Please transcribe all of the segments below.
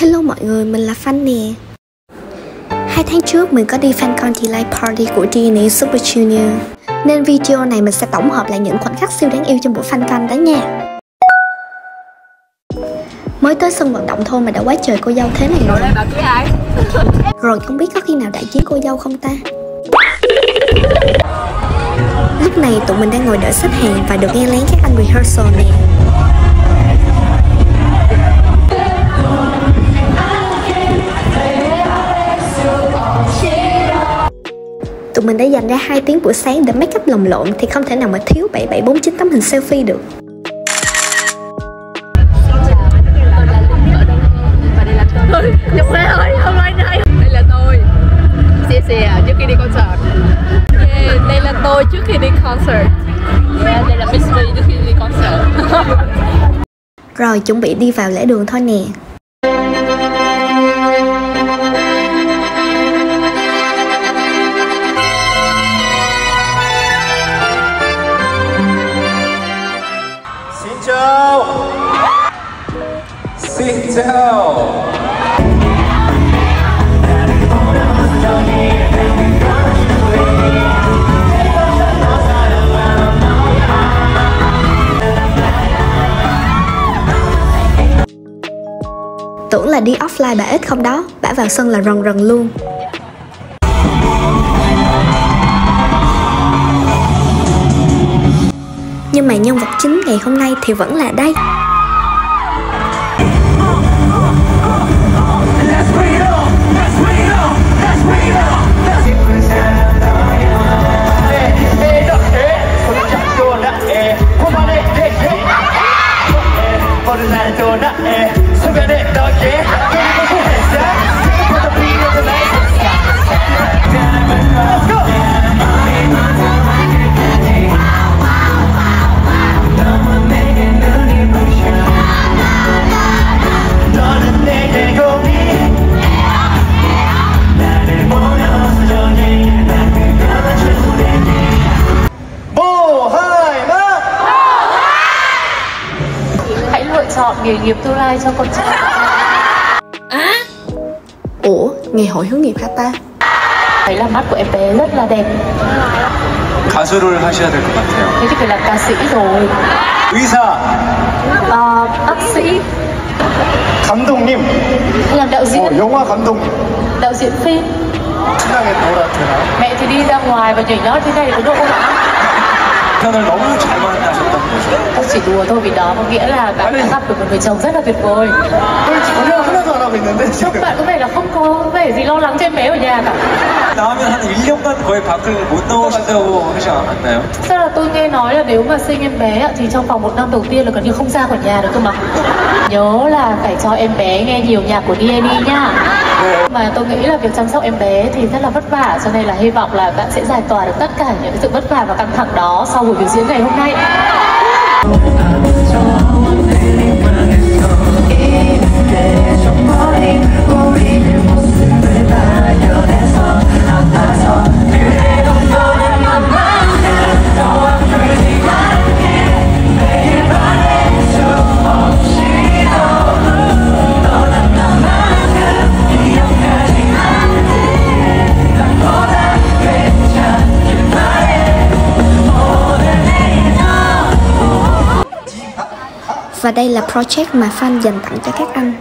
Hello mọi người, mình là Fan nè Hai tháng trước mình có đi fan con delay party của DNA Super Junior. Nên video này mình sẽ tổng hợp lại những khoảnh khắc siêu đáng yêu trong buổi fan con đó nha. Mới tới sân vận động thôi mà đã quá trời cô dâu thế này rồi. Rồi không biết có khi nào đại chiến cô dâu không ta? Lúc này tụi mình đang ngồi đợi xếp hàng và được nghe lén các anh rehearsal nè. Tụi mình đã dành ra 2 tiếng buổi sáng để make up lồng lộn thì không thể nào mà thiếu 7749 tấm hình selfie được. Đây là tôi ơi, đây Đây là tôi. Xìa xìa trước khi đi concert. Đây là tôi trước khi đi concert. Yeah, Đây là Miss V trước khi đi concert. Rồi chuẩn bị đi vào lễ đường thôi nè. Yourself. Tưởng là đi offline bà ít không đó, bả vào sân là rần rần luôn. Nhưng mà nhân vật chính ngày hôm nay thì vẫn là đây. chọn nghề nghiệp tương lai cho con trai Ủa, ngày hội hướng nghiệp hả ta? Thấy là mắt của em bé rất là đẹp 가수를 하셔야 될 것 같아요 Thế thì phải là ca sĩ rồi 의사 à, Bác sĩ 감독님 Làm đạo diễn 어, 영화 감독님 Đạo diễn phim 신나게 놀았잖아 Mẹ thì đi ra ngoài và nhảy nhót thế này có độ không ạ? 편을 너무 잘 만나셨던 거죠 Tôi chỉ đùa thôi vì đó có nghĩa là bạn đã gặp được một người chồng rất là tuyệt vời 뭘 전혀 하나도 안 하고 있는데 Chúc 지금 bạn có vẻ là không có vẻ gì lo lắng cho em bé ở nhà cả 나오면 한 1년간 거의 밖을 못 나오신다고 하지 않았나요? Thực ra là tôi nghe nói là nếu mà sinh em bé ạ, thì trong vòng một năm đầu tiên là gần như không ra khỏi nhà được cơ mà Nhớ là phải cho em bé nghe nhiều nhạc của D&E nha Mà tôi nghĩ là việc chăm sóc em bé thì rất là vất vả Cho nên là hy vọng là bạn sẽ giải tỏa được tất cả những cái sự vất vả và căng thẳng đó sau buổi biểu diễn ngày hôm nay. Và đây là project mà fan dành tặng cho các anh.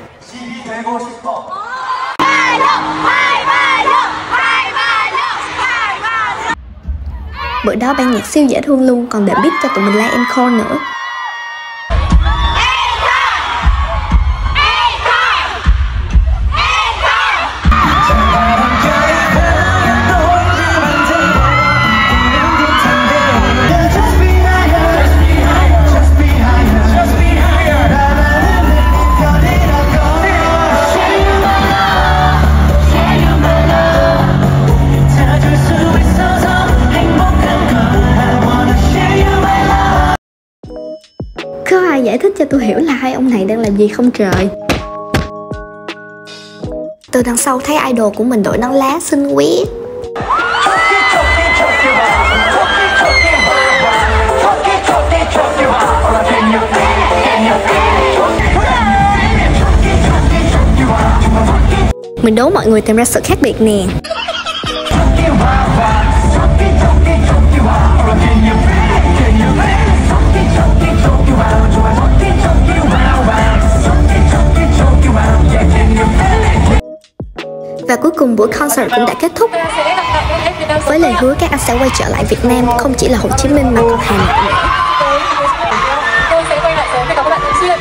Bữa đó ban nhạc siêu dễ thương luôn, còn để biết cho tụi mình like encore nữa. Giải thích cho tôi hiểu là hai ông này đang làm gì không trời? Từ đằng sau thấy idol của mình đội nón lá xinh quý Mình đố mọi người tìm ra sự khác biệt nè cuối cùng buổi concert cũng đã kết thúc với lời hứa các anh sẽ quay trở lại Việt Nam, không chỉ là Hồ Chí Minh mà còn Hà Nội nữa. tôi sẽ quay lại với các bạn thường xuyên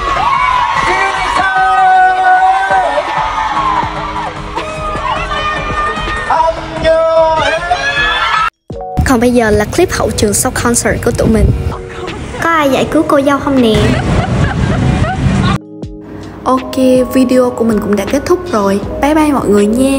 Còn bây giờ là clip hậu trường sau concert của tụi mình Có ai giải cứu cô dâu không nè? Ok, video của mình cũng đã kết thúc rồi. Bye bye mọi người nha.